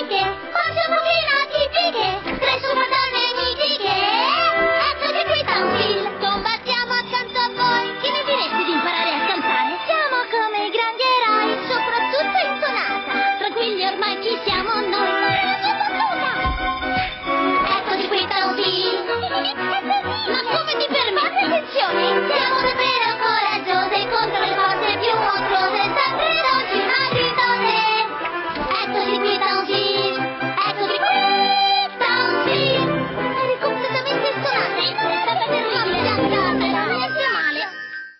いい。